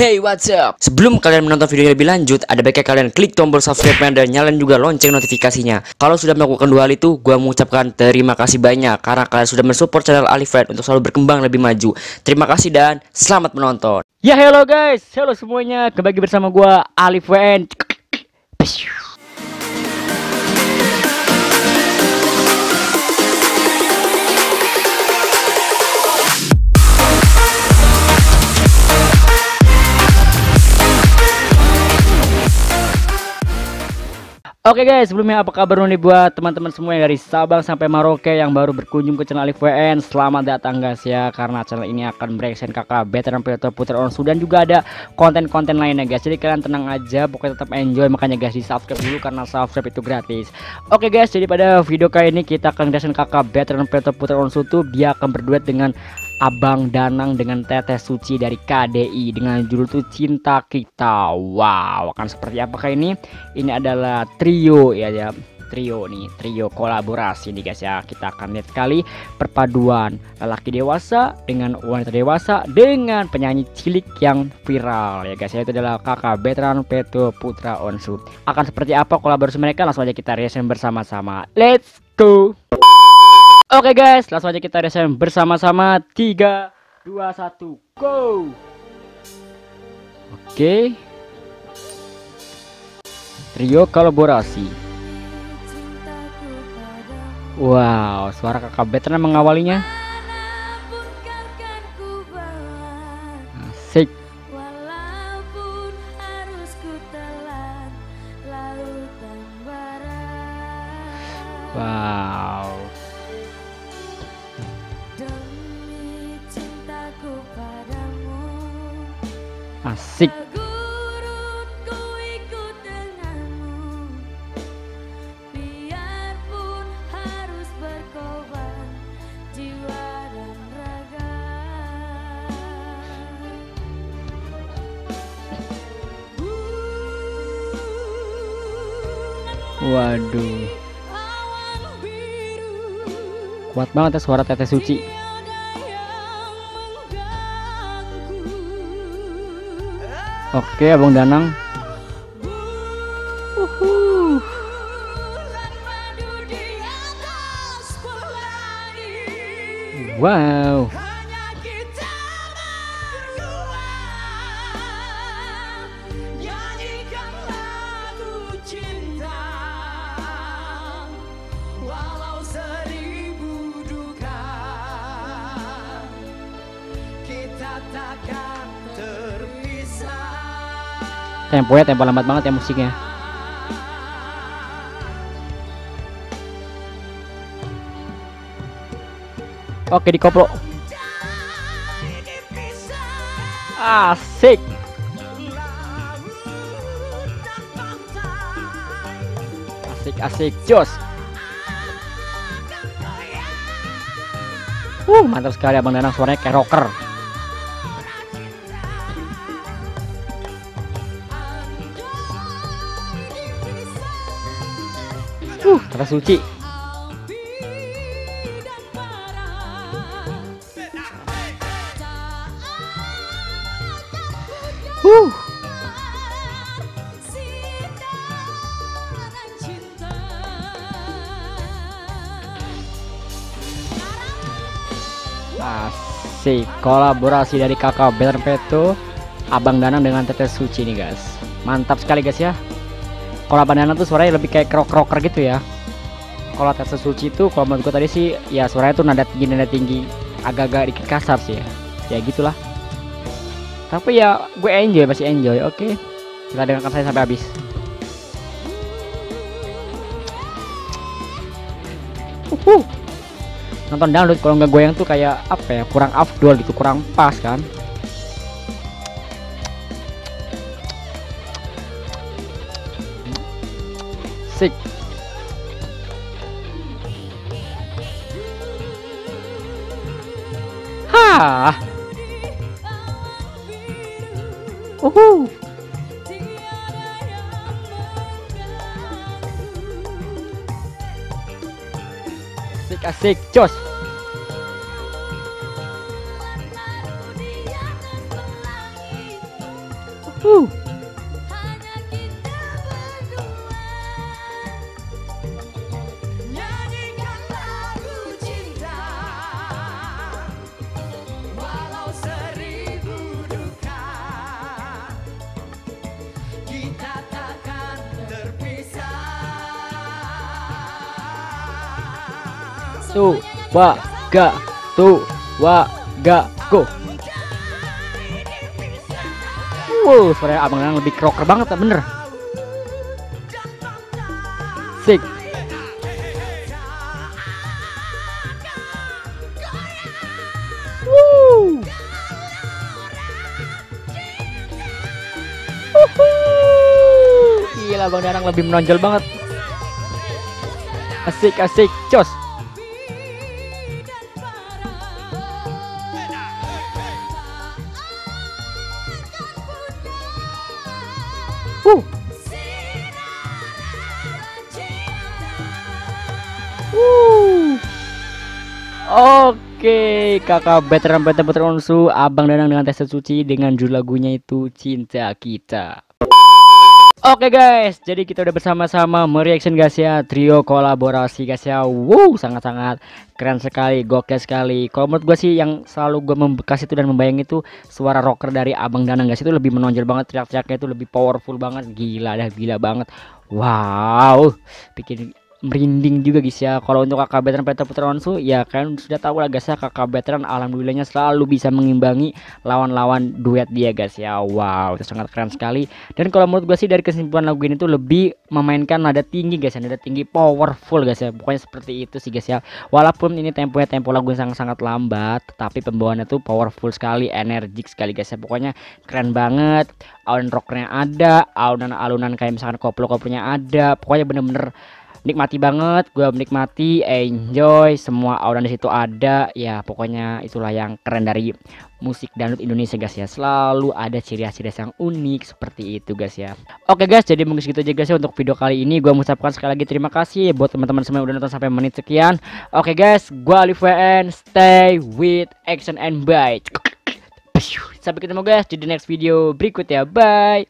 Hey what's up? Sebelum kalian menonton video lebih lanjut Ada baiknya kalian klik tombol subscribe dan nyalain juga lonceng notifikasinya. Kalau sudah melakukan dua hal itu Gua mengucapkan terima kasih banyak Karena kalian sudah mensupport channel Alifred Untuk selalu berkembang lebih maju. Terima kasih dan selamat menonton. Ya hello guys, hello semuanya. Kembali bersama gua Alif WN Oke guys, sebelumnya apa kabar nih buat teman-teman semua yang dari Sabang sampai Maroke yang baru berkunjung ke channel Alif WN Selamat datang guys ya, karena channel ini akan bereaction kakak veteran piloto putra Onsu Dan juga ada konten-konten lainnya guys. Jadi kalian tenang aja, pokoknya tetap enjoy. Makanya guys di subscribe dulu karena subscribe itu gratis. Oke guys, jadi pada video kali ini kita akan reaction kakak veteran piloto putra Onsu tuh Dia akan berduet dengan Abang Danang dengan Teteh Suci dari KDI dengan judul tuh Cinta Kita. Wow, akan seperti apakah ini? Ini adalah trio ya ya. Trio nih trio kolaborasi nih guys ya. Kita akan lihat sekali perpaduan lelaki dewasa dengan wanita dewasa dengan penyanyi cilik yang viral ya guys ya. Itu adalah kakak veteran Peto Putra Onsu. Akan seperti apa kolaborasi mereka? Langsung aja kita reaction bersama-sama. Let's go Oke guys, langsung aja kita reaction bersama-sama 3 2 1 go. Oke. Trio kolaborasi. Wow, suara kakak veteran mengawalinya. Asik. Waduh. Kuat banget ya suara Teteh Suci. Oke, Abang Danang. Uhuh. Wow. Tempo ya, tempo lambat banget ya musiknya. Oke, dikoplo. Asik. Asik, asik, jos. Uh, mantap sekali Abang Danang suaranya kayak rocker. Suci. Uh. Asik kolaborasi dari kakak Better Peto Abang Danang dengan Teteh Suci nih guys Mantap sekali guys ya kalau Abang Danang tuh suaranya lebih kayak rocker gitu ya kalau Teteh Suci itu kalau menurut gue tadi sih ya suaranya tuh nada tinggi nada tinggi. Agak-agak dikit kasar sih ya. Ya gitulah. Tapi ya gue enjoy masih enjoy. Oke kita dengarkan saya sampai habis. Uhuh. nonton dangdut kalau nggak goyang tuh kayak apa ya kurang afdol gitu kurang pas kan. Sik. Hah. Uhu. Asik asik, jos. Tuh, wa, ga, tuh, wa, ga, go. Wow, suara abang yang lebih rocker banget, bener. Sik. Woo. Gila Bang Danang lebih menonjol banget. Asik asik, cos. Oke, kakak veteran veteran veteran unsu, abang danang dengan tes suci dengan judul lagunya itu cinta kita. Oke guys, jadi kita udah bersama-sama mereaction guys ya trio kolaborasi guys ya. Wow, sangat-sangat keren sekali, gokil sekali. Kalau menurut gue sih yang selalu gue membekas itu dan membayang itu suara rocker dari Abang Danang guys itu lebih menonjol banget, teriak-teriaknya itu lebih powerful banget, gila dah, gila banget. Wow, bikin merinding juga guys ya. Kalau untuk kakak veteran Peter Putra Onsu ya kan sudah tahu lah guys ya kakak veteran alhamdulillahnya selalu bisa mengimbangi lawan-lawan duet dia guys ya. Wow itu sangat keren sekali. Dan kalau menurut gue sih dari kesimpulan lagu ini tuh lebih memainkan nada tinggi guys ya nada tinggi powerful guys ya. Pokoknya seperti itu sih guys ya. Walaupun ini temponya tempo lagu yang sangat-sangat lambat tapi pembawaannya tuh powerful sekali energik sekali guys ya. Pokoknya keren banget alunan rocknya ada alunan-alunan kayak misalkan koplo-koplonya ada. Pokoknya bener-bener nikmati banget gue menikmati enjoy semua aura di situ ada. Ya pokoknya itulah yang keren dari musik dangdut Indonesia guys ya. Selalu ada ciri khas-ciri yang unik seperti itu guys ya. Oke guys jadi mungkin segitu aja guys ya untuk video kali ini. Gue mengucapkan sekali lagi terima kasih buat teman-teman semua yang udah nonton sampai menit sekian. Oke guys gue Alif WN stay with action and bite. Sampai ketemu guys di the next video berikut ya bye